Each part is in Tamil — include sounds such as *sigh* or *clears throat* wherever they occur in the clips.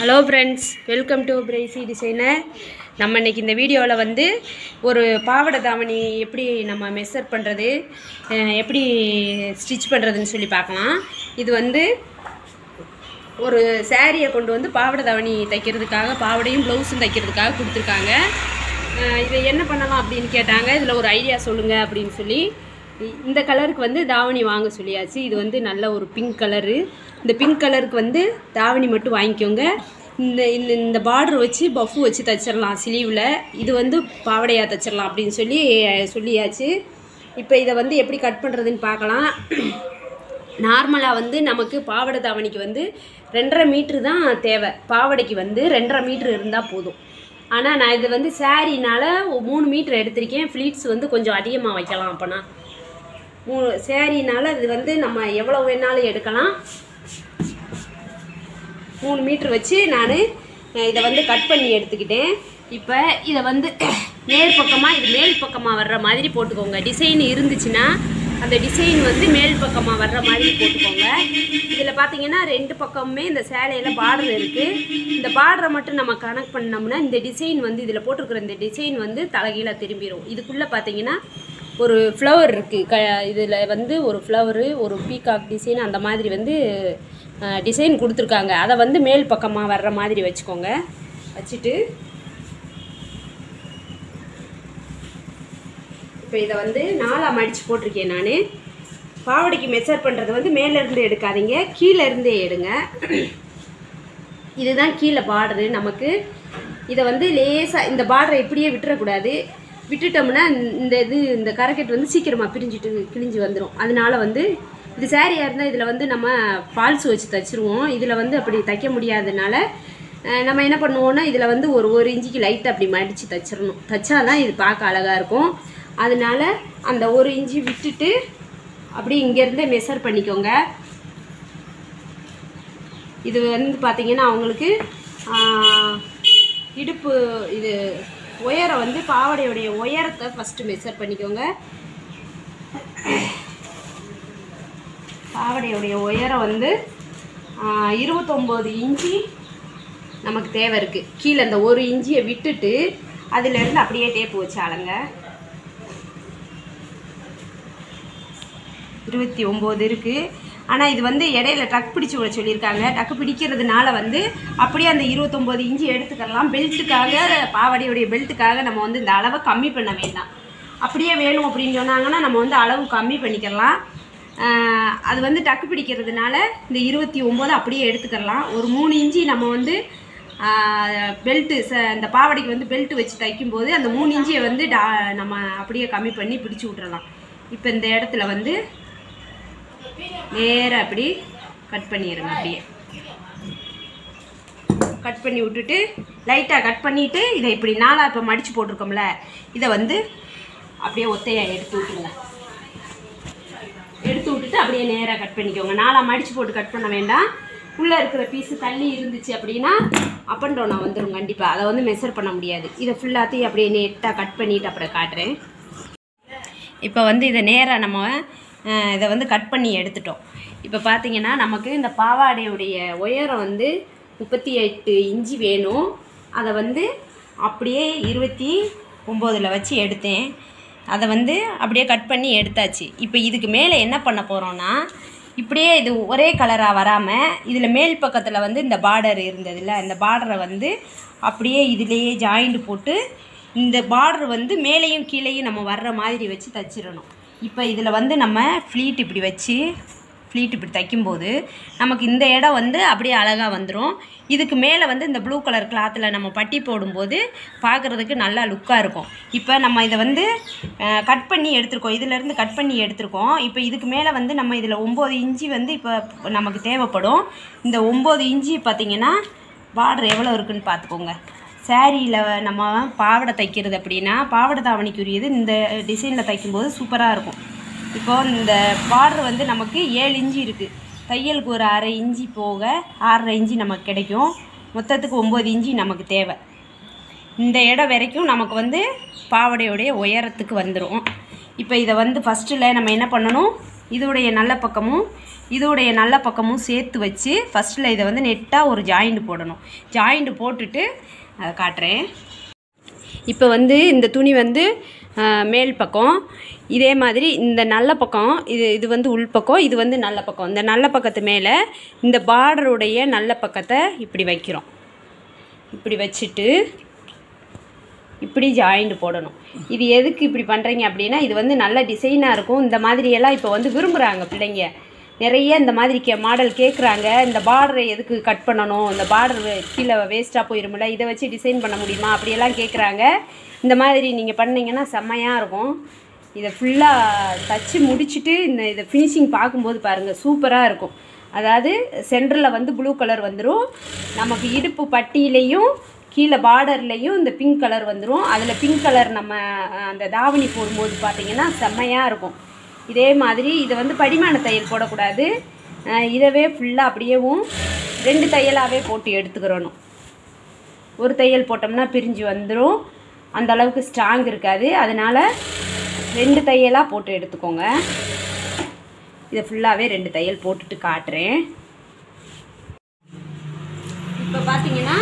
Hello friends welcome to pricey designer நம்ம இன்னைக்கு இந்த வீடியோவில் வந்து ஒரு பாவாடை தாவணி எப்படி நம்ம மெஷர் பண்ணுறது எப்படி ஸ்டிச் பண்ணுறதுன்னு சொல்லி பார்க்கலாம். இது வந்து ஒரு சேரீயை கொண்டு வந்து பாவாடை தாவணி தைக்கிறதுக்காக பாவாடையும் ப்ளவுஸும் தைக்கிறதுக்காக கொடுத்துருக்காங்க. இதை என்ன பண்ணலாம் அப்படின்னு கேட்டாங்க. இதில் ஒரு ஐடியா சொல்லுங்கள் அப்படின்னு சொல்லி இந்த கலருக்கு வந்து தாவணி வாங்க சொல்லியாச்சு. இது வந்து நல்ல ஒரு பிங்க் கலரு. இந்த பிங்க் கலருக்கு வந்து தாவணி மட்டும் வாங்கிக்கோங்க. இந்த இந்த இந்த பார்டர் வச்சு பஃப்பு வச்சு தைச்சிடலாம் ஸ்லீவில் இது வந்து பாவாடையாக தைச்சிடலாம் அப்படின்னு சொல்லி சொல்லியாச்சு. இப்போ இதை வந்து எப்படி கட் பண்ணுறதுன்னு பார்க்கலாம். நார்மலாக வந்து நமக்கு பாவாடை தாவணிக்கு வந்து ரெண்டரை மீட்ரு தான் தேவை. பாவாடைக்கு வந்து ரெண்டரை மீட்ரு இருந்தால் போதும். ஆனால் நான் இது வந்து சாரினால் மூணு மீட்ரு எடுத்திருக்கேன். ஃப்ளீட்ஸ் வந்து கொஞ்சம் அதிகமாக வைக்கலாம் அப்போனா. சாரினால இது வந்து நம்ம எவ்வளோ வேணாலும் எடுக்கலாம். மூணு மீட்ரு வச்சு நான் இதை வந்து கட் பண்ணி எடுத்துக்கிட்டேன். இப்போ இதை வந்து *clears throat* மேல் பக்கமாக இது மேல் பக்கமாக வர்ற மாதிரி போட்டுக்கோங்க. டிசைன் இருந்துச்சுன்னா அந்த டிசைன் வந்து மேல் பக்கமாக வர்ற மாதிரி போட்டுக்கோங்க. இதில் பார்த்தீங்கன்னா ரெண்டு பக்கமுமே இந்த சேலையில் பார்டர் இருக்குது இந்த பார்டரை மட்டும் நம்ம கனெக்ட் பண்ணோம்னா இந்த டிசைன் வந்து இதில் போட்டிருக்கிற இந்த டிசைன் வந்து தலைகீழாக திரும்பிடும் இதுக்குள்ளே பார்த்தீங்கன்னா ஒரு ஃப்ளவர் இருக்குது க இதில் வந்து ஒரு ஃப்ளவரு ஒரு பீகாக் டிசைன் அந்த மாதிரி வந்து டிசைன் கொடுத்துருக்காங்க. அதை வந்து மேல் பக்கமாக வர்ற மாதிரி வச்சுக்கோங்க. வச்சுட்டு இப்போ இதை வந்து நாலாக மடித்து போட்டிருக்கேன் நான். பாவாடைக்கு மெஷர் பண்ணுறது வந்து மேலேருந்து எடுக்காதீங்க. கீழே இருந்தே எடுங்க. இதுதான் கீழே பார்டரு நமக்கு. இதை வந்து லேசாக இந்த பார்டரை இப்படியே விட்டுறக்கூடாது. விட்டுட்டோம்னா இந்த இது இந்த கரக்கெட் வந்து சீக்கிரமாக பிரிஞ்சுட்டு கிழிஞ்சு வந்துடும் அதனால வந்து இது சேரீயாக இருந்தால் இதில் வந்து நம்ம ஃபால்ஸ் வச்சு தைச்சிருவோம். இதில் வந்து அப்படி தைக்க முடியாதனால நம்ம என்ன பண்ணுவோம்னா இதில் வந்து ஒரு ஒரு இன்ச்சுக்கு லைட்டாக அப்படி மடித்து தைச்சிடணும் தைச்சா தான் இது பார்க்க அழகாக இருக்கும். அதனால அந்த ஒரு இன்ச்சு விட்டுட்டு அப்படி இங்கேருந்தே மெஷர் பண்ணிக்கோங்க. இது வந்து பார்த்தீங்கன்னா அவங்களுக்கு இடுப்பு இது உயரம் வந்து பாவடையுடைய உயரத்தை ஃபஸ்ட்டு மெஷர் பண்ணிக்கோங்க. பாவாடையுடைய உயரம் வந்து இருபத்தொம்போது இன்ச்சி நமக்கு தேவை இருக்குது கீழே அந்த ஒரு இஞ்சியை விட்டுட்டு அதுலேருந்து அப்படியே டேப்பு வச்சு அளங்க இருபத்தி ஒம்பது இருக்குது ஆனால் இது வந்து இடையில டக் பிடிச்சி விட சொல்லியிருக்காங்க. டக்கு பிடிக்கிறதுனால வந்து அப்படியே அந்த இருபத்தொம்போது இஞ்சி எடுத்துக்கலாம். பெல்ட்டுக்காக பாவாடையுடைய பெல்ட்டுக்காக நம்ம வந்து இந்த அளவை கம்மி பண்ண வேண்டாம். அப்படியே வேணும் அப்படின்னு சொன்னாங்கன்னா நம்ம வந்து அளவு கம்மி பண்ணிக்கலாம். அது வந்து டக்கு பிடிக்கிறதுனால இந்த இருபத்தி ஒம்பது அப்படியே எடுத்துக்கலாம். ஒரு மூணு இஞ்சி நம்ம வந்து பெல்ட்டு ச இந்த பாவாடைக்கு வந்து பெல்ட்டு வச்சு தைக்கும்போது அந்த மூணு இஞ்சியை வந்து டா நம்ம அப்படியே கம்மி பண்ணி பிடிச்சி விட்றலாம் இப்போ இந்த இடத்துல வந்து நேராக அப்படி கட் பண்ணிடுங்க அப்படியே. கட் பண்ணி விட்டுட்டு லைட்டாக கட் பண்ணிவிட்டு இதை இப்படி நாளாக இப்போ மடித்து போட்டிருக்கோம்ல இதை வந்து அப்படியே ஒத்தையாக எடுத்து விட்டுருங்க. எடுத்து விட்டுட்டு அப்படியே நேராக கட் பண்ணிக்கோங்க. நாளாக மடித்து போட்டு கட் பண்ண வேண்டாம். உள்ளே இருக்கிற பீஸு தள்ளி இருந்துச்சு அப்படின்னா அப் அண்ட் டவுனாக வந்துடும் கண்டிப்பாக அதை வந்து மெஷர் பண்ண முடியாது. இதை ஃபுல்லாத்தையும் அப்படியே நெட்டாக கட் பண்ணிவிட்டு அப்புறம் காட்டுறேன். இப்போ வந்து இதை நேராக நம்ம இதை வந்து கட் பண்ணி எடுத்துட்டோம். இப்போ பார்த்தீங்கன்னா நமக்கு இந்த பாவாடையுடைய உயரம் வந்து முப்பத்தி எட்டு இன்ச்சு வேணும். அதை வந்து அப்படியே இருபத்தி ஒம்போதில் வச்சு எடுத்தேன். அதை வந்து அப்படியே கட் பண்ணி எடுத்தாச்சு. இப்போ இதுக்கு மேலே என்ன பண்ண போகிறோன்னா இப்படியே இது ஒரே கலராக வராமல் இதில் மேல் பக்கத்தில் வந்து இந்த பார்டர் இருந்ததுல இந்த பார்டரை வந்து அப்படியே இதுலேயே ஜாயிண்ட் போட்டு இந்த பார்டர் வந்து மேலேயும் கீழேயும் நம்ம வர்ற மாதிரி வச்சு தச்சிடணும். இப்போ இதில் வந்து நம்ம ஃப்ளீட் இப்படி வச்சு ஃப்ளீட் இப்படி தைக்கும்போது நமக்கு இந்த இடம் வந்து அப்படியே அழகாக வந்துடும் இதுக்கு மேலே வந்து இந்த ப்ளூ கலர் கிளாத்தில் நம்ம பட்டி போடும்போது பார்க்குறதுக்கு நல்லா லுக்காக இருக்கும். இப்போ நம்ம இதை வந்து கட் பண்ணி எடுத்துருக்கோம். இதிலேருந்து கட் பண்ணி எடுத்துருக்கோம். இப்போ இதுக்கு மேலே வந்து நம்ம இதில் ஒம்பது இன்ச்சி வந்து இப்போ நமக்கு தேவைப்படும். இந்த ஒம்பது இன்ச்சி பார்த்திங்கன்னா பார்டர் எவ்வளோ இருக்குன்னு பார்த்துக்கோங்க சேரீயில் நம்ம பாவாடை தைக்கிறது அப்படின்னா பாவாடை தாவணிக்குரியது இந்த டிசைனில் தைக்கும்போது சூப்பராக இருக்கும். இப்போது இந்த பார்டர் வந்து நமக்கு ஏழு இஞ்சி இருக்குது தையலுக்கு ஒரு அரை இஞ்சி போக ஆறரை இஞ்சி நமக்கு கிடைக்கும். மொத்தத்துக்கு ஒம்பது இஞ்சி நமக்கு தேவை. இந்த இடம் வரைக்கும் நமக்கு வந்து பாவாடையுடைய உயரத்துக்கு வந்துடும் இப்போ இதை வந்து ஃபஸ்ட்டில் நம்ம என்ன பண்ணணும்? இதோடைய நல்ல பக்கமும் இதோடைய நல்ல பக்கமும் சேர்த்து வச்சு ஃபஸ்ட்டில் இதை வந்து நெட்டாக ஒரு ஜாயிண்ட் போடணும். ஜாயிண்ட் போட்டுட்டு அதை காட்டுறேன். இப்போ வந்து இந்த துணி வந்து மேல் பக்கம். இதே மாதிரி இந்த நல்ல பக்கம் இது இது வந்து உள்பக்கம் இது வந்து நல்ல பக்கம். இந்த நல்ல பக்கத்து மேலே இந்த பார்டருடைய நல்ல பக்கத்தை இப்படி வைக்கிறோம். இப்படி வச்சுட்டு இப்படி ஜாயிண்ட் போடணும். இது எதுக்கு இப்படி பண்ணுறீங்க அப்படின்னா இது வந்து நல்ல டிசைனாக இருக்கும். இந்த மாதிரியெல்லாம் இப்போ வந்து விரும்புகிறாங்க பிள்ளைங்க. நிறைய இந்த மாதிரி கே மாடல் கேட்குறாங்க இந்த பார்டரை எதுக்கு கட் பண்ணணும்? இந்த பார்டர் கீழே வேஸ்ட்டாக போயிருமில்ல இதை வச்சு டிசைன் பண்ண முடியுமா? அப்படியெல்லாம் கேட்குறாங்க இந்த மாதிரி நீங்கள் பண்ணிங்கன்னா செம்மையாக இருக்கும். இதை ஃபுல்லாக தச்சு முடிச்சுட்டு இந்த இதை ஃபினிஷிங் பார்க்கும்போது பாருங்கள் சூப்பராக இருக்கும். அதாவது சென்டரில் வந்து ப்ளூ கலர் வந்துடும் நமக்கு இடுப்பு பட்டியிலையும் கீழே பார்டர்லேயும் இந்த பிங்க் கலர் வந்துடும் அதில் பிங்க் கலர் நம்ம அந்த தாவணி போடும்போது பார்த்தீங்கன்னா செம்மையாக இருக்கும். இதே மாதிரி இதை வந்து படிமான தையல் போடக்கூடாது. இதவே ஃபுல்லாக அப்படியேவும் ரெண்டு தையலாகவே போட்டு எடுத்துக்கிறணும். ஒரு தையல் போட்டோம்னா பிரிஞ்சு வந்துடும் அந்த அளவுக்கு ஸ்ட்ராங் இருக்காது. அதனால் ரெண்டு தையலாக போட்டு எடுத்துக்கோங்க. இதை ஃபுல்லாகவே ரெண்டு தையல் போட்டுட்டு காட்டுறேன். இப்போ பார்த்தீங்கன்னா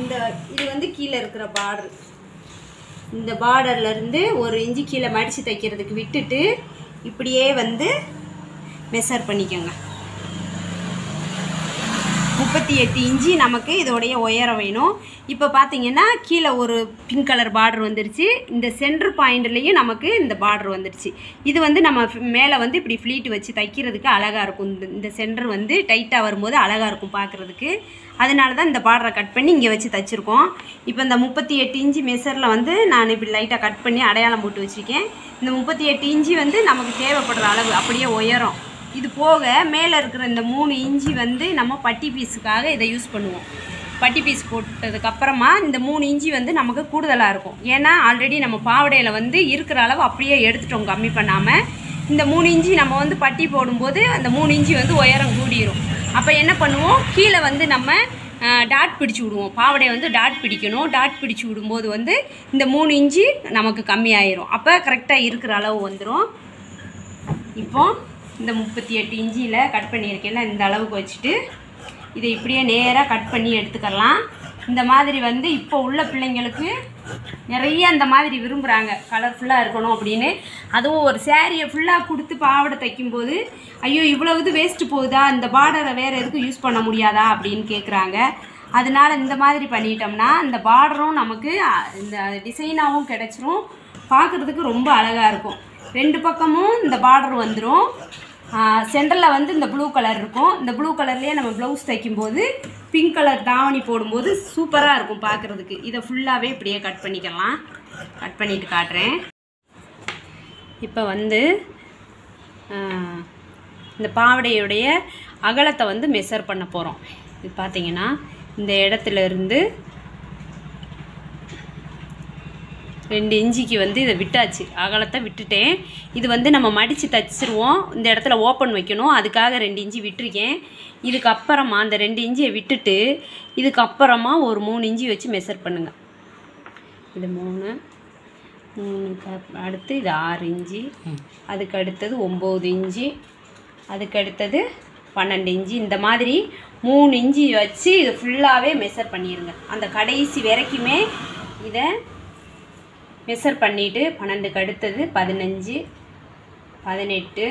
இந்த இது வந்து கீழே இருக்கிற பார்டர் இந்த பார்டர்லேருந்து ஒரு இஞ்சி கீழே மடித்து தைக்கிறதுக்கு விட்டுட்டு இப்படியே வந்து மெஷர் பண்ணிக்கோங்க. முப்பத்தி எட்டு இன்ச்சு நமக்கு இதோடைய உயரம் வேணும். இப்போ பார்த்தீங்கன்னா கீழே ஒரு பிங்க் கலர் பார்டர் வந்துருச்சு. இந்த சென்டர் பாயிண்ட்லேயும் நமக்கு இந்த பார்டர் வந்துருச்சு. இது வந்து நம்ம மேலே வந்து இப்படி ஃப்ளீட் வச்சு தைக்கிறதுக்கு அழகாக இருக்கும். இந்த இந்த சென்டர் வந்து டைட்டாக வரும்போது அழகாக இருக்கும் பார்க்குறதுக்கு அதனால தான் இந்த பார்டரை கட் பண்ணி இங்கே வச்சு தைச்சிருக்கோம். இப்போ இந்த முப்பத்தி எட்டு இன்ச்சு மெஷரில் வந்து நான் இப்படி லைட்டாக கட் பண்ணி அடையாளம் போட்டு வச்சுருக்கேன். இந்த முப்பத்தி எட்டு இன்ச்சு வந்து நமக்கு தேவைப்படுற அளவு அப்படியே உயரம். இது போக மேலே இருக்கிற இந்த மூணு இஞ்சி வந்து நம்ம பட்டி பீஸுக்காக இதை யூஸ் பண்ணுவோம். பட்டி பீஸ் போட்டதுக்கப்புறமா இந்த மூணு இஞ்சி வந்து நமக்கு கூடுதலாக இருக்கும். ஏன்னா ஆல்ரெடி நம்ம பாவடையில் வந்து இருக்கிற அளவு அப்படியே எடுத்துட்டோம் கம்மி பண்ணாமல் இந்த மூணு இஞ்சி நம்ம வந்து பட்டி போடும்போது அந்த மூணு இஞ்சி வந்து உயரம் கூடிரும். அப்போ என்ன பண்ணுவோம்? கீழே வந்து நம்ம டாட் பிடிச்சு விடுவோம். பாவடையை வந்து டாட் பிடிக்கணும். டாட் பிடிச்சு விடும்போது வந்து இந்த மூணு இஞ்சி நமக்கு கம்மியாயிரும். அப்போ கரெக்டாக இருக்கிற அளவு வந்துடும் இப்போது இந்த முப்பத்தி எட்டு இஞ்சியில் கட் பண்ணியிருக்கேன்ல இந்த அளவுக்கு வச்சுட்டு இதை இப்படியே நேராக கட் பண்ணி எடுத்துக்கலாம் இந்த மாதிரி வந்து இப்போ உள்ள பிள்ளைங்களுக்கு நிறைய அந்த மாதிரி விரும்புகிறாங்க கலர்ஃபுல்லாக இருக்கணும் அப்படின்னு. அதுவும் ஒரு சேரீயை ஃபுல்லாக கொடுத்து பாவாடை தைக்கும்போது ஐயோ இவ்வளவு இது வேஸ்ட்டு போகுதா? இந்த பார்டரை வேறு எதுக்கும் யூஸ் பண்ண முடியாதா? அப்படின்னு கேட்குறாங்க அதனால இந்த மாதிரி பண்ணிட்டோம்னா இந்த பார்டரும் நமக்கு இந்த டிசைனாகவும் கிடச்சிரும். பார்க்குறதுக்கு ரொம்ப அழகாக இருக்கும். ரெண்டு பக்கமும் இந்த பார்டர் வந்துடும் சென்டரில் வந்து இந்த ப்ளூ கலர் இருக்கும். இந்த ப்ளூ கலர்லேயே நம்ம ப்ளவுஸ் தைக்கும்போது பிங்க் கலர் தாவணி போடும்போது சூப்பராக இருக்கும் பார்க்குறதுக்கு இதை ஃபுல்லாகவே இப்படியே கட் பண்ணிக்கலாம். கட் பண்ணிட்டு காட்டுறேன். இப்போ வந்து இந்த பாவடையுடைய அகலத்தை வந்து மெஷர் பண்ண போகிறோம் இது பார்த்தீங்கன்னா இந்த இடத்துல இருந்து ரெண்டு இன்ச்சிக்கு வந்து இதை விட்டாச்சு. அகலத்தை விட்டுட்டேன். இது வந்து நம்ம மடித்து தச்சிருவோம். இந்த இடத்துல ஓப்பன் வைக்கணும். அதுக்காக ரெண்டு இன்ச்சி விட்டுருக்கேன். இதுக்கப்புறமா அந்த ரெண்டு இன்ச்சியை விட்டுட்டு இதுக்கப்புறமா ஒரு மூணு இன்ச்சி வச்சு மெஷர் பண்ணுங்கள் இது மூணு அப்~ அடுத்து இது ஆறு இன்ச்சி அதுக்கு அடுத்தது ஒம்பது இன்ச்சி அதுக்கு அடுத்தது பன்னெண்டு இன்ச்சி இந்த மாதிரி மூணு இன்ச்சி வச்சு இது ஃபுல்லாகவே மெஷர் பண்ணிடுங்க அந்த கடைசி வரைக்குமே இதை மெஷர் பண்ணிவிட்டு பன்னெண்டுக்கு அடுத்தது பதினஞ்சு பதினெட்டு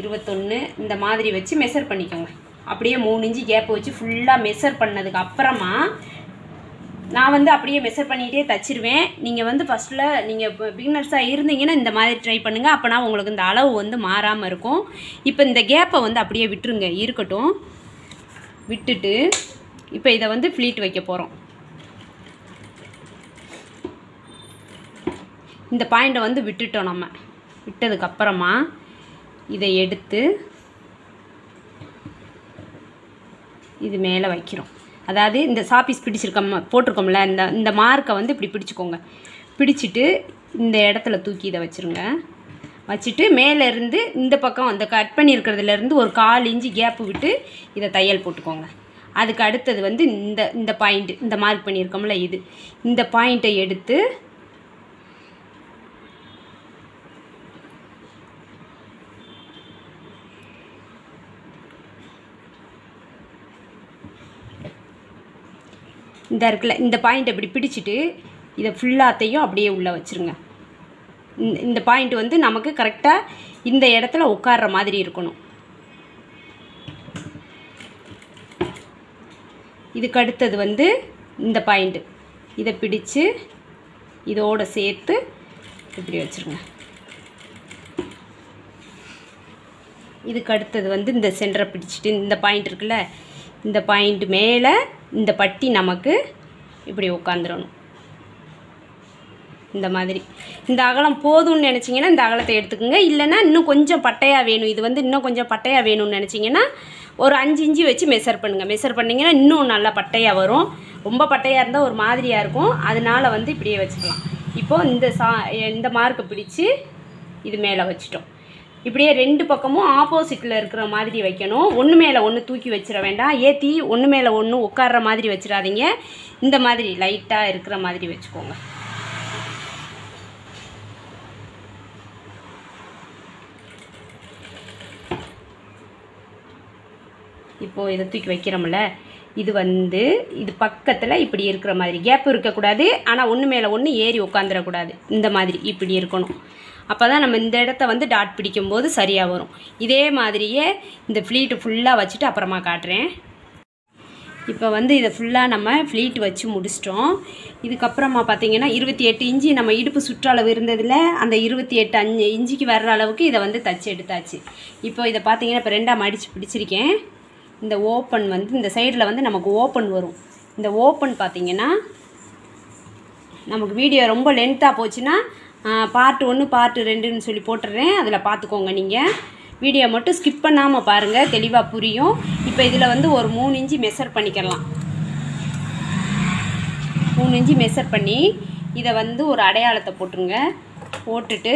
இருபத்தொன்று இந்த மாதிரி வச்சு மெஷர் பண்ணிக்கோங்க. அப்படியே மூணு இன்ச்சு கேப் வச்சு ஃபுல்லாக மெஷர் பண்ணதுக்கு அப்புறமா நான் வந்து அப்படியே மெஷர் பண்ணிகிட்டே தச்சிருவேன். நீங்கள் வந்து ஃபஸ்ட்டில் நீங்கள் இப்போ பிகினர்ஸாக இருந்தீங்கன்னா இந்த மாதிரி ட்ரை பண்ணுங்கள் அப்போனா உங்களுக்கு இந்த அளவு வந்து மாறாமல் இருக்கும். இப்போ இந்த கேப்பை வந்து அப்படியே விட்டுருங்க. இருக்கட்டும். விட்டுட்டு இப்போ இதை வந்து ஃப்ளீட் வைக்க போகிறோம் இந்த பாயிண்ட்டை வந்து விட்டுட்டோம் நம்ம. விட்டதுக்கப்புறமா இதை எடுத்து இது மேலே வைக்கிறோம். அதாவது இந்த சாப்பீஸ் பிடிச்சிருக்கோம் போட்டிருக்கோம்ல இந்த இந்த மார்க்கை வந்து இப்படி பிடிச்சிக்கோங்க. பிடிச்சிட்டு இந்த இடத்துல தூக்கி இதை வச்சுருங்க. வச்சுட்டு மேலே இருந்து இந்த பக்கம் அந்த கட் பண்ணியிருக்கிறதுலேருந்து ஒரு கால் இஞ்சி கேப்பு விட்டு இதை தையல் போட்டுக்கோங்க. அதுக்கு அடுத்தது வந்து இந்த இந்த பாயிண்ட் இந்த மார்க் பண்ணியிருக்கோம்ல இது. இந்த பாயிண்ட்டை எடுத்து இந்த இருக்குல்ல இந்த பாயிண்ட் இப்படி பிடிச்சிட்டு இதை ஃபுல்லாத்தையும் அப்படியே உள்ளே வச்சுருங்க. இந்த இந்த பாயிண்ட் வந்து நமக்கு கரெக்டாக இந்த இடத்துல உட்கார்ற மாதிரி இருக்கணும். இதுக்கு அடுத்தது வந்து இந்த பாயிண்ட்டு இதை பிடிச்சு இதோடு சேர்த்து இப்படி வச்சுருங்க. இதுக்கு அடுத்தது வந்து இந்த சென்டரை பிடிச்சிட்டு இந்த பாயிண்ட் இருக்குல்ல இந்த பாயிண்ட் மேலே இந்த பட்டி நமக்கு இப்படி உட்காந்துடணும் இந்த மாதிரி. இந்த அகலம் போதும்னு நினச்சிங்கன்னா இந்த அகலத்தை எடுத்துக்கோங்க. இல்லைன்னா இன்னும் கொஞ்சம் பட்டையாக வேணும். இது வந்து இன்னும் கொஞ்சம் பட்டையாக வேணும்னு நினச்சிங்கன்னா ஒரு அஞ்சு இஞ்சி வச்சு மெஷர் பண்ணுங்கள் மெஷர் பண்ணிங்கன்னா இன்னும் நல்லா பட்டையாக வரும். ரொம்ப பட்டையாக இருந்தால் ஒரு மாதிரியாக இருக்கும். அதனால வந்து இப்படியே வச்சுக்கலாம். இப்போது இந்த சா இந்த மார்க்கை பிடிச்சி இது மேலே வச்சிட்டோம். இப்படியே ரெண்டு பக்கமும் ஆப்போசிட்டில் இருக்கிற மாதிரி வைக்கணும். ஒன்று மேலே ஒன்று தூக்கி வச்சிட வேண்டாம். ஏற்றி ஒன்று மேலே ஒன்று உட்கார்ற மாதிரி வச்சிடாதீங்க. இந்த மாதிரி லைட்டாக இருக்கிற மாதிரி வச்சுக்கோங்க. இப்போது இதை தூக்கி வைக்கிறோம்ல. இது வந்து இது பக்கத்தில் இப்படி இருக்கிற மாதிரி. கேப் இருக்கக்கூடாது. ஆனால் ஒன்று மேலே ஒன்று ஏறி உட்காந்துடக்கூடாது இந்த மாதிரி இப்படி இருக்கணும். அப்போ தான் நம்ம இந்த இடத்த வந்து டாட் பிடிக்கும்போது சரியாக வரும். இதே மாதிரியே இந்த ஃப்ளீட்டு ஃபுல்லாக வச்சுட்டு அப்புறமா காட்டுறேன். இப்போ வந்து இதை ஃபுல்லாக நம்ம ஃப்ளீட் வச்சு முடிச்சிட்டோம். இதுக்கப்புறமா பார்த்திங்கன்னா இருபத்தி எட்டு இஞ்சி நம்ம இடுப்பு சுற்றளவு இருந்ததில் அந்த இருபத்தி எட்டு அஞ்சு இஞ்சிக்கு வர்ற அளவுக்கு இதை வந்து தச்சு எடுத்தாச்சு. இப்போ இதை பார்த்தீங்கன்னா இப்போ ரெண்டாக மடித்து பிடிச்சிருக்கேன். இந்த ஓப்பன் வந்து இந்த சைடில் வந்து நமக்கு ஓப்பன் வரும். இந்த ஓப்பன் பார்த்திங்கன்னா நமக்கு வீடியோ ரொம்ப லென்த்தாக போச்சுன்னா பார்ட் ஒன்று பார்ட் ரெண்டுன்னு சொல்லி போட்டுடுறேன் அதில் பார்த்துக்கோங்க நீங்கள் வீடியோ மட்டும் ஸ்கிப் பண்ணாமல் பாருங்கள் தெளிவாக புரியும். இப்போ இதில் வந்து ஒரு மூணு இன்ச்சு மெஷர் பண்ணிக்கலாம். மூணு இன்ச்சு மெஷர் பண்ணி இதை வந்து ஒரு அடையாளத்தை போட்டுருங்க. போட்டுட்டு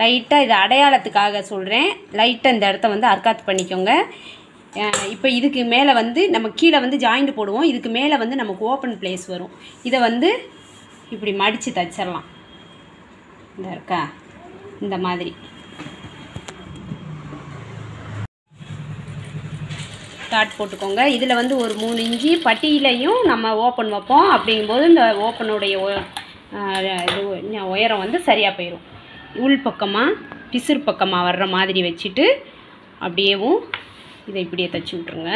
லைட்டாக இதை அடையாளத்துக்காக சொல்கிறேன் லைட்டாக இந்த இடத்த வந்து அர்காத்து பண்ணிக்கோங்க. இப்போ இதுக்கு மேலே வந்து நம்ம கீழே வந்து ஜாயிண்ட் போடுவோம். இதுக்கு மேலே வந்து நமக்கு ஓப்பன் பிளேஸ் வரும். இதை வந்து இப்படி மடித்து தச்சிடலாம் இந்த இருக்கா? இந்த மாதிரி. ஸ்டார்ட் போட்டுக்கோங்க. இதில் வந்து ஒரு மூணு இஞ்சி பட்டியிலையும் நம்ம ஓப்பன் வைப்போம். அப்படிங்கும்போது இந்த ஓப்பனுடைய ஒ- இது உயரம் வந்து சரியாக போயிடும் உள் பக்கமாக பிசுறு பக்கமாக வர்ற மாதிரி வச்சுட்டு அப்படியேவும் இதை இப்படியே தைச்சி விட்ருங்க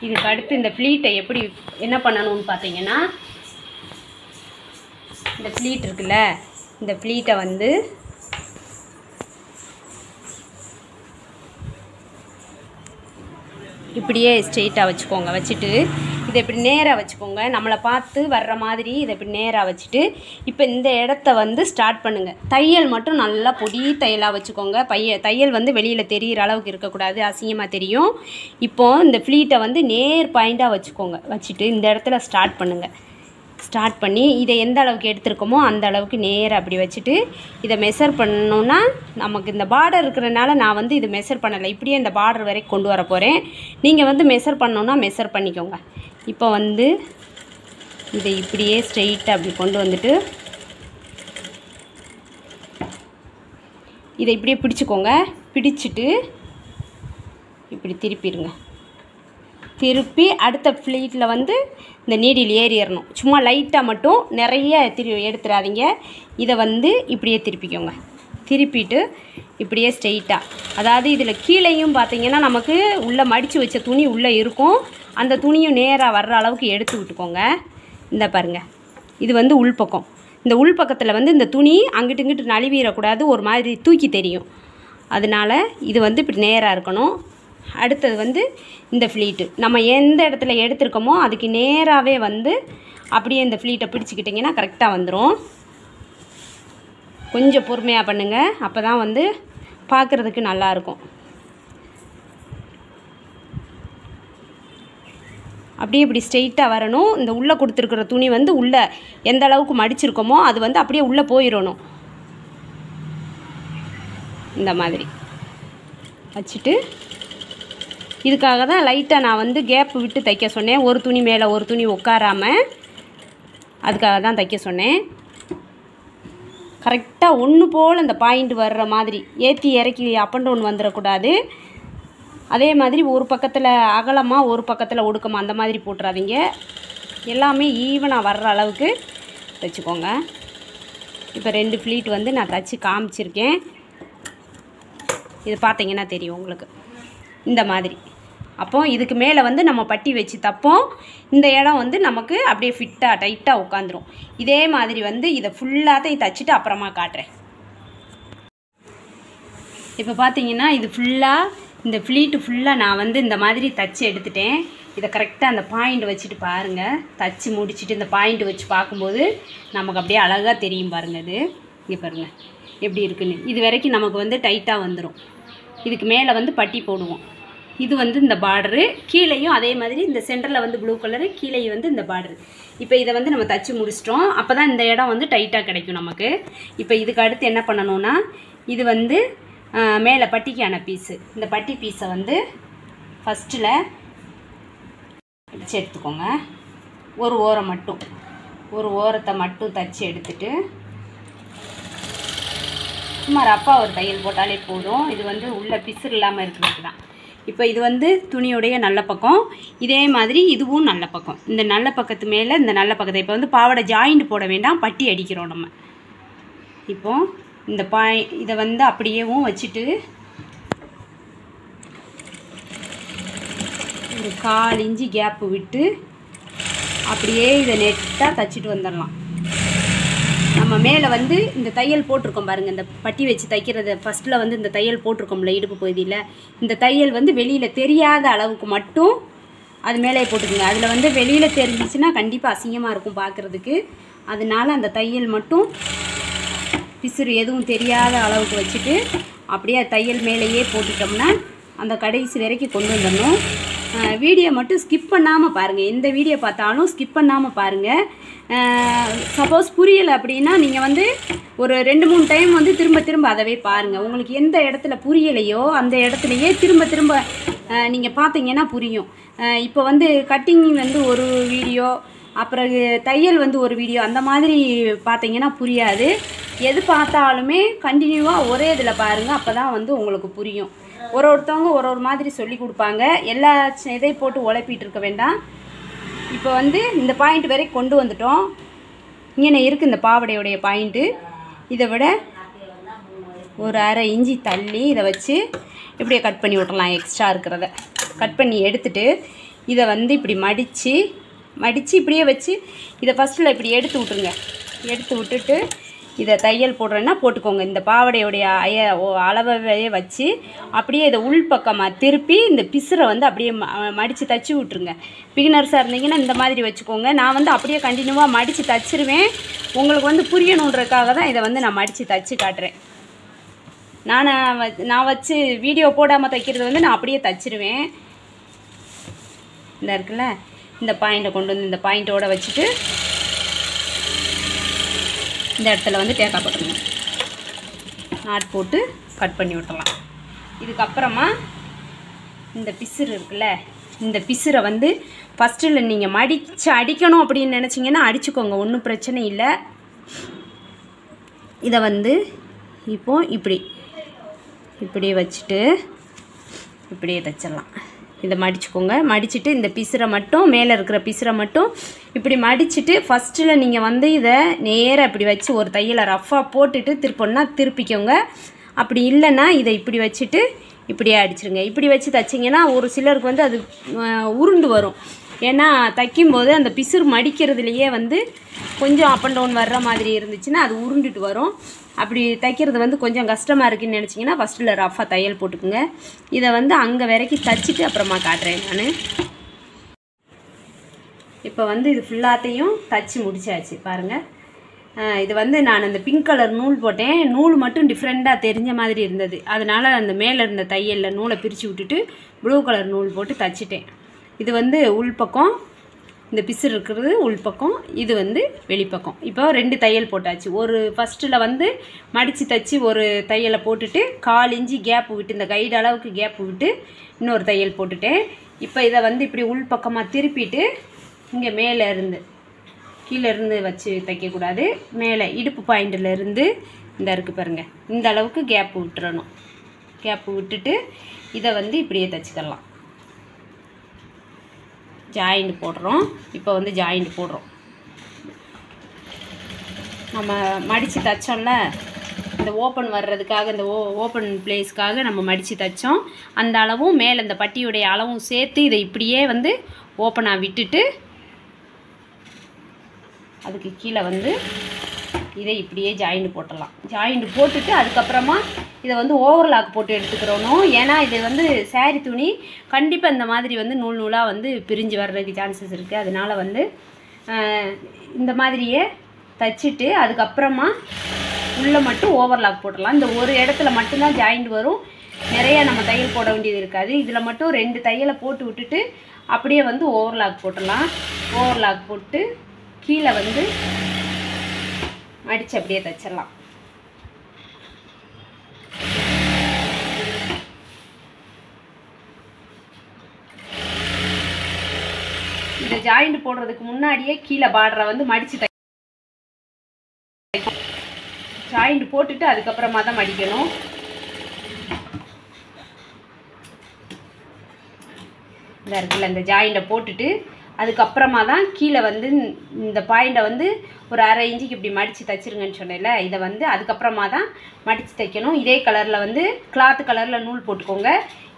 இதுக்கு அடுத்து இந்த ஃப்ளீட்டை எப்படி என்ன பண்ணணும்னு பார்த்தீங்கன்னா இந்த ஃப்ளீட் இருக்குல்ல இந்த ஃப்ளீட்டை வந்து இப்படியே ஸ்ட்ரெயிட்டாக வச்சுக்கோங்க. வச்சுட்டு இதை இப்படி நேராக வச்சுக்கோங்க. நம்மளை பார்த்து வர்ற மாதிரி இதை இப்படி நேராக வச்சுட்டு இப்போ இந்த இடத்த வந்து ஸ்டார்ட் பண்ணுங்கள் தையல் மட்டும் நல்லா பொடி தையலாக வச்சுக்கோங்க. பைய தையல் வந்து வெளியில் தெரிகிற அளவுக்கு இருக்கக்கூடாது. அசிங்கமாக தெரியும். இப்போது இந்த ஃப்ளீட்டை வந்து நேர் பாயிண்ட்டாக வச்சுக்கோங்க. வச்சுட்டு இந்த இடத்துல ஸ்டார்ட் பண்ணுங்கள் ஸ்டார்ட் பண்ணி இதை எந்த அளவுக்கு எடுத்திருக்கோமோ அந்த அளவுக்கு நேராக அப்படி வச்சுட்டு இதை மெஷர் பண்ணோன்னா நமக்கு இந்த பார்டர் இருக்கிறனால நான் வந்து இது மெஷர் பண்ணலை. இப்படியே இந்த பார்டர் வரைக்கும் கொண்டு வர போகிறேன் நீங்கள் வந்து மெஷர் பண்ணோன்னா மெஷர் பண்ணிக்கோங்க. இப்போ வந்து இதை இப்படியே ஸ்ட்ரெயிட்டாக அப்படி கொண்டு வந்துட்டு இதை இப்படியே பிடிச்சிக்கோங்க. பிடிச்சிட்டு இப்படி திருப்பிடுங்க. திருப்பி அடுத்த ஃப்ளீட்டில் வந்து இந்த நீடில் ஏறிடணும். சும்மா லைட்டாக மட்டும் நிறைய திரு எடுத்துடாதீங்க இதை வந்து இப்படியே திருப்பிக்கோங்க. திருப்பிட்டு இப்படியே ஸ்ட்ரெயிட்டாக அதாவது இதில் கீழேயும் பார்த்தீங்கன்னா நமக்கு உள்ளே மடித்து வச்ச துணி உள்ளே இருக்கும். அந்த துணியும் நேராக வர்ற அளவுக்கு எடுத்து விட்டுக்கோங்க. இந்த பாருங்கள் இது வந்து உள்பக்கம். இந்த உள்பக்கத்தில் வந்து இந்த துணி அங்கிட்டு இங்கிட்டு நழுவிடக்கூடாது. ஒரு மாதிரி தூக்கி தெரியும். அதனால இது வந்து இப்படி நேராக இருக்கணும். அடுத்தது வந்து இந்த ஃப்ளீட்டு நம்ம எந்த இடத்துல எடுத்திருக்கோமோ அதுக்கு நேராகவே வந்து அப்படியே இந்த ஃப்ளீட்டை பிடிச்சிக்கிட்டிங்கன்னா கரெக்டாக வந்துடும் கொஞ்சம் பொறுமையாக பண்ணுங்கள் அப்போ தான் வந்து பார்க்குறதுக்கு நல்லாயிருக்கும் அப்படியே இப்படி ஸ்ட்ரெயிட்டாக வரணும். இந்த உள்ளே கொடுத்துருக்குற துணி வந்து உள்ளே எந்த அளவுக்கு மடிச்சிருக்கோமோ அது வந்து அப்படியே உள்ளே போயிடணும். இந்த மாதிரி. வச்சுட்டு இதுக்காக தான் லைட்டாக நான் வந்து கேப் விட்டு தைக்க சொன்னேன். ஒரு துணி மேலே ஒரு துணி உட்காராமல் அதுக்காக தான் தைக்க சொன்னேன். கரெக்டாக ஒன்று போல் அந்த பாயிண்ட் வர்ற மாதிரி. ஏற்றி இறக்கி அப் அண்ட் டவுன் வந்துடக்கூடாது அதே மாதிரி ஒரு பக்கத்தில் அகலமாக ஒரு பக்கத்தில் ஒடுக்கமாக அந்த மாதிரி போட்டுறாதீங்க. எல்லாமே ஈவனாக வர்ற அளவுக்கு தைச்சிக்கோங்க இப்போ ரெண்டு ஃப்ளீட் வந்து நான் தச்சு காமிச்சிருக்கேன். இது பார்த்தீங்கன்னா தெரியும் உங்களுக்கு. இந்த மாதிரி. அப்போ இதுக்கு மேலே வந்து நம்ம பட்டி வச்சு தப்போம். இந்த இடம் வந்து நமக்கு அப்படியே ஃபிட்டாக டைட்டாக உட்காந்துரும் இதே மாதிரி வந்து இதை ஃபுல்லாத்தையும் தைச்சிட்டு அப்புறமா காட்டுறேன். இப்போ பார்த்தீங்கன்னா இது ஃபுல்லாக இந்த ஃப்ளீட்டு ஃபுல்லாக நான் வந்து இந்த மாதிரி தச்சு எடுத்துட்டேன். இதை கரெக்டாக அந்த பாயிண்ட் வச்சுட்டு பாருங்கள் தச்சு முடிச்சுட்டு இந்த பாயிண்ட் வச்சு பார்க்கும்போது நமக்கு அப்படியே அழகாக தெரியும் பாருங்கள் இது. இங்கே பாருங்கள் எப்படி இருக்குன்னு. இது வரைக்கும் நமக்கு வந்து டைட்டாக வந்துடும் இதுக்கு மேலே வந்து பட்டி போடுவோம். இது வந்து இந்த பார்டரு கீழேயும் அதே மாதிரி இந்த சென்டரில் வந்து ப்ளூ கலரு கீழே வந்து இந்த பார்டரு இப்போ இதை வந்து நம்ம தச்சு முடிச்சிட்டோம். அப்போ தான் இந்த இடம் வந்து டைட்டாக கிடைக்கும் நமக்கு. இப்போ இதுக்கு அடுத்து என்ன பண்ணணும்னா இது வந்து மேலே பட்டிக்கான பீஸு இந்த பட்டி பீஸை வந்து ஃபஸ்ட்டில் வச்சு எடுத்துக்கோங்க ஒரு ஓரம் மட்டும். ஒரு ஓரத்தை மட்டும் தச்சு எடுத்துட்டு சும்மா ரப்பா ஒரு தையல் போட்டாலே போதும். இது வந்து உள்ள பிசுறு இல்லாமல் இருக்கிறதுக்கு தான். இப்போ இது வந்து துணியுடைய நல்ல பக்கம். இதே மாதிரி இதுவும் நல்ல பக்கம். இந்த நல்ல பக்கத்து மேலே இந்த நல்ல பக்கத்தை. இப்போ வந்து பாவாடை ஜாயிண்ட் போட வேண்டாம் பட்டி அடிக்கிறோம் நம்ம. இப்போ இந்த பாய் இதை வந்து அப்படியேவும் வச்சுட்டு ஒரு கால் இஞ்சி கேப்பு விட்டு அப்படியே இதை நெட்டாக தச்சுட்டு வந்துடலாம். நம்ம மேலே வந்து இந்த தையல் போட்டிருக்கோம் பாருங்கள் இந்த பட்டி வச்சு தைக்கிறத ஃபஸ்ட்டில் வந்து இந்த தையல் போட்டிருக்கோம்ல இடுப்பு பகுதியில். இந்த தையல் வந்து வெளியில் தெரியாத அளவுக்கு மட்டும் அது மேலே போட்டுக்கோங்க. அதில் வந்து வெளியில் தெரிஞ்சிச்சுன்னா கண்டிப்பாக அசிங்கமாக இருக்கும் பார்க்குறதுக்கு அதனால அந்த தையல் மட்டும் பிசுறு எதுவும் தெரியாத அளவுக்கு வச்சுட்டு அப்படியே தையல் மேலேயே போட்டுட்டோம்னா அந்த கடைசி வரைக்கும் கொண்டு வந்துடணும். வீடியோ மட்டும் ஸ்கிப் பண்ணாமல் பாருங்கள் எந்த வீடியோ பார்த்தாலும் ஸ்கிப் பண்ணாமல் பாருங்கள் சப்போஸ் புரியலை அப்படின்னா நீங்கள் வந்து ஒரு ரெண்டு மூணு டைம் வந்து திரும்ப திரும்ப அதவே பாருங்கள் உங்களுக்கு எந்த இடத்துல புரியலையோ அந்த இடத்துலையே திரும்ப திரும்ப நீங்கள் பார்த்தீங்கன்னா புரியும். இப்போ வந்து கட்டிங் வந்து ஒரு வீடியோ அப்புறம் தையல் வந்து ஒரு வீடியோ அந்த மாதிரி பார்த்தீங்கன்னா புரியாது. எது பார்த்தாலுமே கண்டினியூவாக ஒரே இதில் பாருங்கள் அப்போ தான் வந்து உங்களுக்கு புரியும். ஒரு ஒருத்தவங்க ஒரு ஒரு மாதிரி சொல்லி கொடுப்பாங்க. எல்லா இதை போட்டு உழைப்பிட்டு இருக்க வேண்டாம். இப்போ வந்து இந்த பாயிண்ட் வரைக்கும் கொண்டு வந்துட்டோம். இங்கே இருக்குது இந்த பாவடையுடைய பாயிண்ட்டு இதை விட ஒரு அரை இஞ்சி தள்ளி இதை வச்சு இப்படியே கட் பண்ணி விட்றலாம் எக்ஸ்ட்ரா இருக்கிறத. கட் பண்ணி எடுத்துட்டு இதை வந்து இப்படி மடித்து மடித்து இப்படியே வச்சு இதை ஃபஸ்ட்டில் இப்படி எடுத்து விட்ருங்க எடுத்து விட்டுட்டு இதை தையல் போடுறேன்னா போட்டுக்கோங்க. இந்த பாவடையுடைய அய ஓ- அளவையே வச்சு அப்படியே இதை உள்பக்கமாக திருப்பி இந்த பிசுரை வந்து அப்படியே மடித்து தச்சு விட்ருங்க பிகினர்ஸாக இருந்தீங்கன்னா இந்த மாதிரி வச்சுக்கோங்க. நான் வந்து அப்படியே கண்டினியூவாக மடித்து தச்சிருவேன். உங்களுக்கு வந்து புரியணுன்றதுக்காக தான் இதை வந்து நான் மடித்து தச்சு காட்டுறேன். நான் வ- நான் வச்சு வீடியோ போடாமல் தைக்கிறது வந்து நான் அப்படியே தச்சிருவேன். இந்த இருக்குல்ல இந்த பாயிண்ட்டை கொண்டு வந்து இந்த பாயிண்ட்டோடு வச்சுட்டு இந்த இடத்துல வந்து தேங்காய் போட்டுருங்க நாட் போட்டு கட் பண்ணி விட்டுலாம் இதுக்கப்புறமா இந்த பிசுறு இருக்குல்ல இந்த பிசுரை வந்து ஃபஸ்ட்டில் நீங்கள் மடித்து அடிக்கணும் அப்படின்னு நினச்சிங்கன்னா அடிச்சுக்கோங்க ஒன்றும் பிரச்சனை இல்லை. இதை வந்து இப்போ இப்படி இப்படி வச்சுட்டு இப்படியே தைச்சிடலாம். இதை மடிச்சுக்கோங்க. மடிச்சுட்டு இந்த பிசுரை மட்டும் மேலே இருக்கிற பிசுரை மட்டும் இப்படி மடிச்சுட்டு ஃபஸ்ட்டில் நீங்கள் வந்து இதை நேராக இப்படி வச்சு ஒரு தையலை ரஃப்பாக போட்டுட்டு திருப்பணும்னா திருப்பிக்கோங்க. அப்படி இல்லைன்னா இதை இப்படி வச்சுட்டு இப்படியே அடிச்சிருங்க. இப்படி வச்சு தைச்சிங்கன்னா ஒரு சிலருக்கு வந்து அது உருண்டு வரும். ஏன்னா தைக்கும்போது அந்த பிசுறு மடிக்கிறதுலையே வந்து கொஞ்சம் அப் அண்ட் டவுன் வர்ற மாதிரி இருந்துச்சுன்னா அது உருண்டுட்டு வரும். அப்படி தைக்கிறது வந்து கொஞ்சம் கஷ்டமாக இருக்குதுன்னு நினச்சிங்கன்னா ஃபஸ்ட்டில் ரஃபாக தையல் போட்டுக்குங்க. இதை வந்து அங்கே வரைக்கும் தச்சுட்டு அப்புறமா காட்டுறேன் நான். இப்போ வந்து இது ஃபுல்லாத்தையும் தச்சு முடிச்சாச்சு பாருங்கள் இது வந்து நான் அந்த பிங்க் கலர் நூல் போட்டேன். நூல் மட்டும் டிஃப்ரெண்ட்டாக தெரிஞ்ச மாதிரி இருந்தது. அதனால் அந்த மேலே இருந்த தையலில் நூலை பிரித்து விட்டுட்டு ப்ளூ கலர் நூல் போட்டு தச்சிட்டேன். இது வந்து உள்பக்கம் இந்த பிசுறு இருக்கிறது உள்பக்கம் இது வந்து வெளிப்பக்கம். இப்போ ரெண்டு தையல் போட்டாச்சு. ஒரு ஃபஸ்ட்டில் வந்து மடித்து தச்சு ஒரு தையலை போட்டுட்டு கால் இஞ்சி கேப்பு விட்டு இந்த கைடு அளவுக்கு கேப்பு விட்டு இன்னொரு தையல் போட்டுட்டேன். இப்போ இதை வந்து இப்படி உள்பக்கமாக திருப்பிட்டு இங்கே மேலே இருந்து கீழே இருந்து வச்சு தைக்கக்கூடாது. மேலே இடுப்பு பாயிண்டில் இருந்து இந்த இருக்குது பாருங்கள் இந்த அளவுக்கு கேப்பு விட்டுறணும். கேப்பு விட்டுட்டு இதை வந்து இப்படியே தைச்சிக்கலாம் ஜாயிண்ட் போடுறோம். இப்போ வந்து ஜாயிண்ட் போடுறோம். நம்ம மடித்து தைச்சோம்ல இந்த ஓப்பன் வர்றதுக்காக இந்த ஓ ஓப்பன் பிளேஸ்க்காக நம்ம மடித்து தைச்சோம். அந்த அளவும் மேலே இந்த பட்டியுடைய அளவும் சேர்த்து இதை இப்படியே வந்து ஓப்பனாக விட்டுட்டு அதுக்கு கீழே வந்து இதை இப்படியே ஜாயிண்ட் போட்டலாம் ஜாயிண்ட் போட்டுட்டு அதுக்கப்புறமா இதை வந்து ஓவர்லாக் போட்டு எடுத்துக்கிறணும். ஏன்னா இது வந்து சேரீ துணி கண்டிப்பாக இந்த மாதிரி வந்து நூல் நூலாக வந்து பிரிஞ்சு வர்றதுக்கு சான்சஸ் இருக்குது அதனால வந்து இந்த மாதிரியே தச்சுட்டு அதுக்கப்புறமா உள்ளே மட்டும் ஓவர்லாக் போட்டுடலாம். இந்த ஒரு இடத்துல மட்டும்தான் ஜாயிண்ட் வரும். நிறையா நம்ம தையல் போட வேண்டியது இருக்காது. இதில் மட்டும் ரெண்டு தையலை போட்டு விட்டுட்டு அப்படியே வந்து ஓவர்லாக் போட்டுடலாம். ஓவர்லாக் போட்டு கீழே வந்து அடித்து அப்படியே தைச்சிடலாம். இந்த ஜாயிண்ட் போடுறதுக்கு முன்னாடியே கீழே பார்டரை வந்து மடித்து ஜாயிண்ட் போட்டுட்டு அதுக்கப்புறமா தான் மடிக்கணும். இந்த இருக்குல்ல இந்த ஜாயிண்டை போட்டுட்டு அதுக்கப்புறமா தான் கீழே வந்து இந்த பாயிண்டை வந்து ஒரு அரை இன்ச்சுக்கு இப்படி மடித்து தைச்சிருங்கன்னு சொன்னேன்ல இதை வந்து அதுக்கப்புறமா தான் மடித்து தைக்கணும். இதே கலரில் வந்து கிளாத் கலரில் நூல் போட்டுக்கோங்க.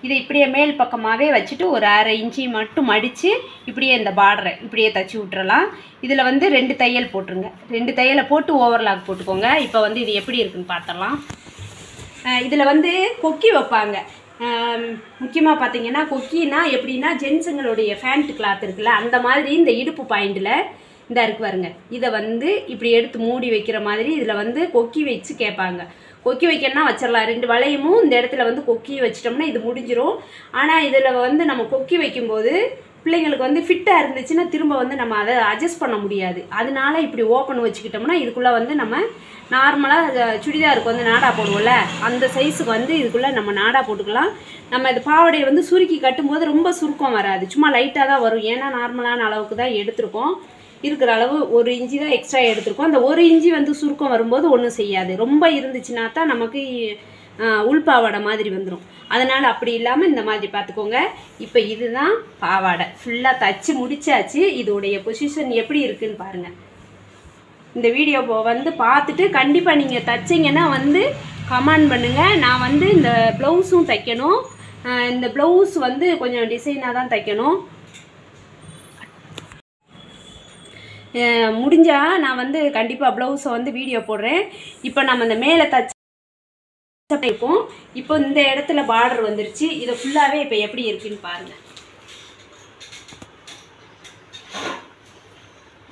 இதை இப்படியே மேல் பக்கமாகவே வச்சுட்டு ஒரு அரை இன்ச்சி மட்டும் மடித்து இப்படியே இந்த பார்டரை இப்படியே தச்சு விட்டுறலாம். இதில் வந்து ரெண்டு தையல் போட்டுருங்க. ரெண்டு தையலை போட்டு ஓவர்லாக் போட்டுக்கோங்க. இப்போ வந்து இது எப்படி இருக்குன்னு பார்த்தலாம் இதில் வந்து கொக்கி வைப்பாங்க. முக்கியமாக பார்த்தீங்கன்னா கொக்கினா எப்படின்னா ஜென்ஸுங்களுடைய ஃபேண்ட் கிளாத் இருக்குல்ல அந்த மாதிரி இந்த இடுப்பு பாயிண்டில் இந்த இருக்கு பாருங்க. இதை வந்து இப்படி எடுத்து மூடி வைக்கிற மாதிரி இதில் வந்து கொக்கி வச்சு கேட்பாங்க. கொக்கி வைக்கணும்னா வச்சிடலாம். ரெண்டு வளையமும் இந்த இடத்துல வந்து கொக்கி வச்சிட்டோம்னா இது முடிஞ்சிடும் ஆனால் இதில் வந்து நம்ம கொக்கி வைக்கும்போது பிள்ளைங்களுக்கு வந்து ஃபிட்டாக இருந்துச்சுன்னா திரும்ப வந்து நம்ம அதை அட்ஜஸ்ட் பண்ண முடியாது. அதனால இப்படி ஓப்பன் வச்சுக்கிட்டோம்னா இதுக்குள்ளே வந்து நம்ம நார்மலாக சுடிதாருக்கு வந்து நாடா போடுவோம்ல அந்த சைஸுக்கு வந்து இதுக்குள்ளே நம்ம நாடா போட்டுக்கலாம். நம்ம இது பாவாடையை வந்து சுருக்கி கட்டும்போது ரொம்ப சுருக்கம் வராது. சும்மா லைட்டாக தான் வரும். ஏன்னா நார்மலான அளவுக்கு தான் எடுத்திருக்கோம். இருக்கிற அளவு ஒரு இஞ்சி தான் எக்ஸ்ட்ரா எடுத்திருக்கோம். அந்த ஒரு இஞ்சி வந்து சுருக்கம் வரும்போது ஒன்றும் செய்யாது. ரொம்ப இருந்துச்சுன்னா தான் நமக்கு உள் பாவாடை மாதிரி வந்துடும் அதனால் அப்படி இல்லாமல் இந்த மாதிரி பார்த்துக்கோங்க. இப்போ இதுதான் பாவாடை. ஃபுல்லாக தச்சு முடிச்சாச்சு. இதோடைய பொசிஷன் எப்படி இருக்குன்னு பாருங்கள் இந்த வீடியோ வந்து பார்த்துட்டு கண்டிப்பாக நீங்கள் தைச்சிங்கன்னா வந்து கமெண்ட் பண்ணுங்கள் நான் வந்து இந்த ப்ளவுஸும் தைக்கணும். இந்த ப்ளவுஸ் வந்து கொஞ்சம் டிசைனாக தான் தைக்கணும். முடிஞ்சால் நான் வந்து கண்டிப்பாக ப்ளவுஸை வந்து வீடியோ போடுறேன். இப்போ நம்ம இந்த மேலே தச்ச இருக்கும் இப்போ இந்த இடத்துல பார்டர் வந்துருச்சு. இதை ஃபுல்லாகவே இப்போ எப்படி இருக்குன்னு பாருங்கள்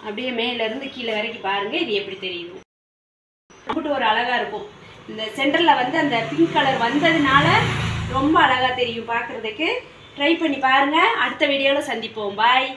அப்படியே மேலேருந்து கீழே வரைக்கும் பாருங்கள் இது எப்படி தெரியுது? அப்படி ஒரு அழகாக இருக்கும். இந்த சென்டரில் வந்து அந்த பிங்க் கலர் வந்ததுனால ரொம்ப அழகாக தெரியும் பார்க்குறதுக்கு. ட்ரை பண்ணி பாருங்கள் அடுத்த வீடியோவில் சந்திப்போம். பாய்